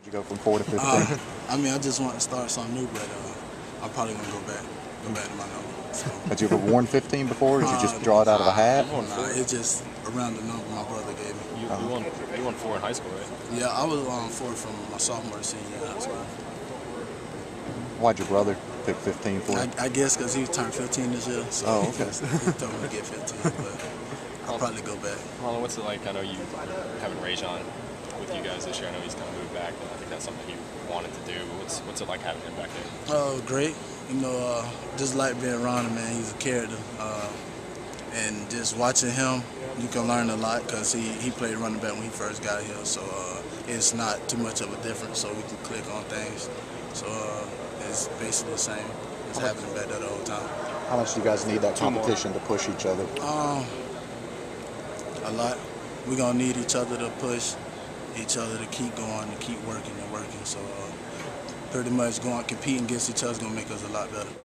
How'd you go from four to 15? Uh, I mean, I just want to start something new, but uh, I'm probably gonna go back, go back to my number. So, Had you ever worn 15 before? Or did you just draw it out of a hat? nah, it's just around the number my brother gave me. You, you won you won four in high school, right? Yeah, I was on four from my sophomore to senior year in high school. Why'd your brother pick 15 for you? I, I guess because he turned 15 this year, so Oh, he, okay. he told me to get 15, but I'll probably go back. Marlin, what's it like? I know you having Rajion with you guys this year. I know he's kind of moved back, and I think that's something you wanted to do. What's what's it like having him back there? Oh, great. You know, uh, just like being around him, man. He's a character. Uh, and just watching him, you can learn a lot because he, he played running back when he first got here. So uh, it's not too much of a difference, so we can click on things. So uh, it's basically the same It's happening him back there the whole time. How much do you guys need that competition to push each other? Um, a lot. We're going to need each other to push each other to keep going, to keep working and working. So uh, pretty much going competing against each other is going to make us a lot better.